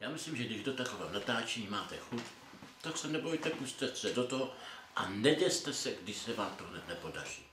Já myslím, že když do takového natáčení máte chuť, tak se nebojte, pustit se do toho a neděste se, když se vám to hned nepodaří.